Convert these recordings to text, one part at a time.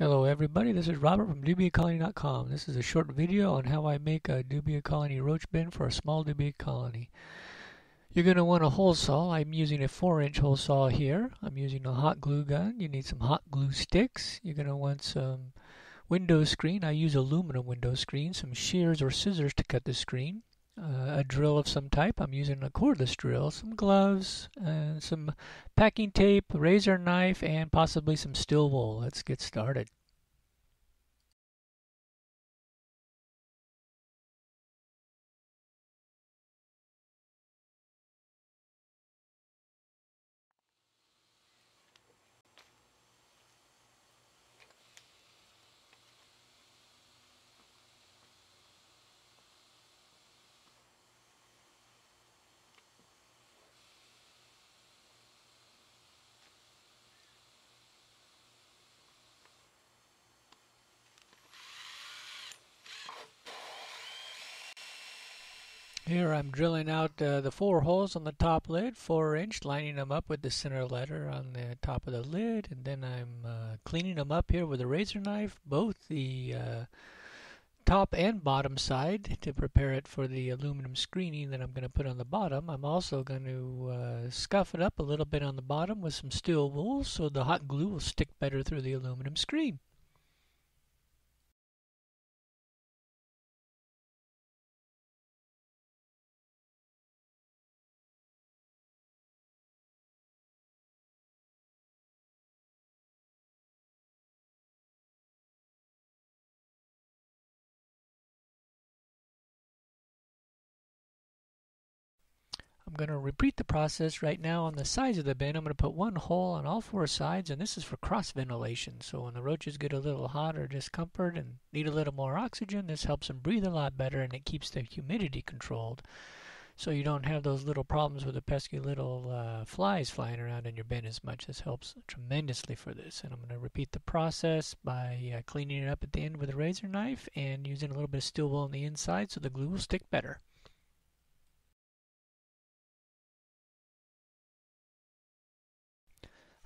Hello everybody, this is Robert from dubiacolony.com. This is a short video on how I make a dubia colony roach bin for a small dubia colony. You're going to want a hole saw. I'm using a 4 inch hole saw here. I'm using a hot glue gun. You need some hot glue sticks. You're going to want some window screen. I use aluminum window screen. Some shears or scissors to cut the screen. Uh, a drill of some type. I'm using a cordless drill, some gloves, and some packing tape, razor knife, and possibly some steel wool. Let's get started. Here I'm drilling out uh, the four holes on the top lid, 4 inch, lining them up with the center letter on the top of the lid, and then I'm uh, cleaning them up here with a razor knife, both the uh, top and bottom side to prepare it for the aluminum screening that I'm going to put on the bottom. I'm also going to uh, scuff it up a little bit on the bottom with some steel wool so the hot glue will stick better through the aluminum screen. I'm going to repeat the process right now on the sides of the bin. I'm going to put one hole on all four sides, and this is for cross ventilation. So when the roaches get a little hot or discomfort and need a little more oxygen, this helps them breathe a lot better and it keeps the humidity controlled. So you don't have those little problems with the pesky little uh, flies flying around in your bin as much. This helps tremendously for this. And I'm going to repeat the process by uh, cleaning it up at the end with a razor knife and using a little bit of steel wool on the inside so the glue will stick better.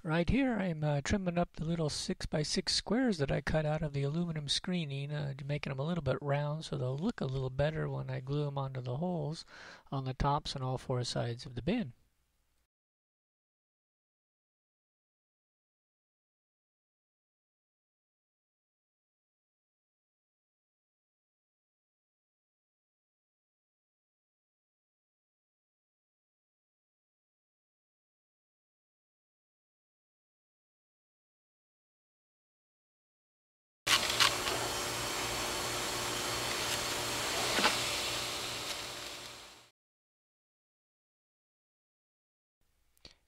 Right here I'm uh, trimming up the little 6 by 6 squares that I cut out of the aluminum screening, uh, making them a little bit round so they'll look a little better when I glue them onto the holes on the tops and all four sides of the bin.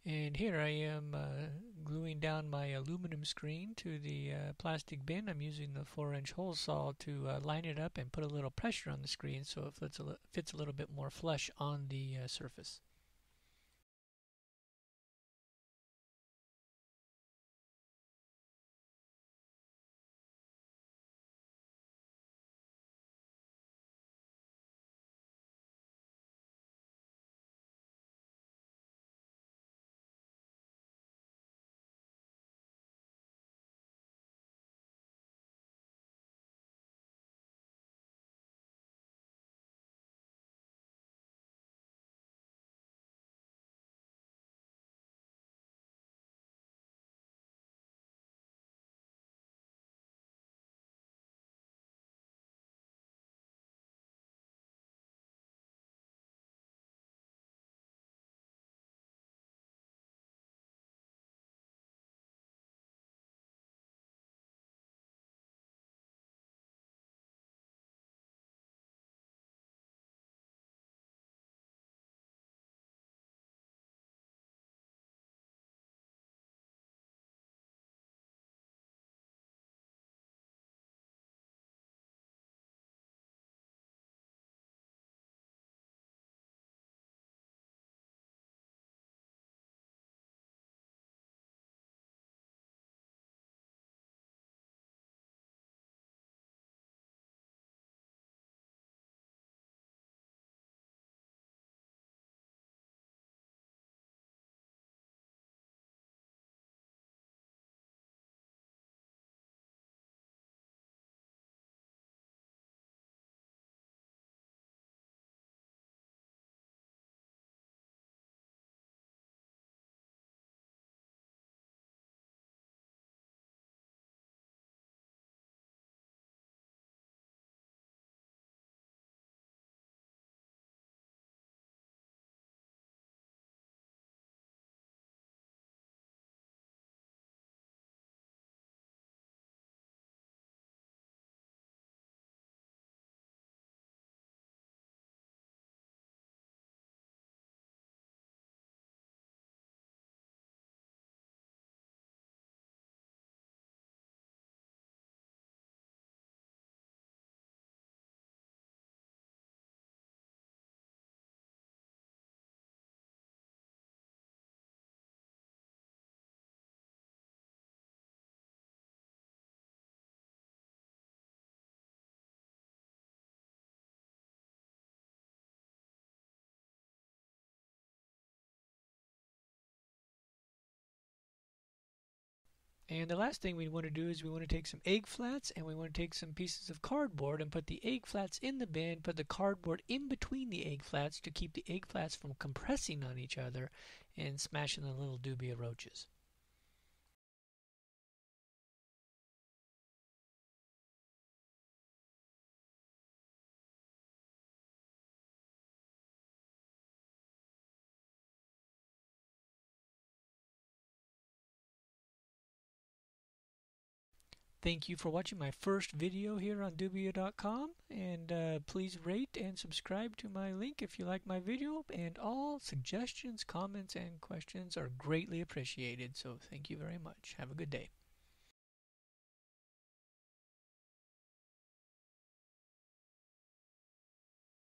And here I am uh, gluing down my aluminum screen to the uh, plastic bin. I'm using the 4 inch hole saw to uh, line it up and put a little pressure on the screen so it fits a, fits a little bit more flush on the uh, surface. And the last thing we want to do is we want to take some egg flats and we want to take some pieces of cardboard and put the egg flats in the bin, put the cardboard in between the egg flats to keep the egg flats from compressing on each other and smashing the little dubia roaches. Thank you for watching my first video here on Dubia.com and uh, please rate and subscribe to my link if you like my video and all suggestions, comments, and questions are greatly appreciated. So thank you very much. Have a good day.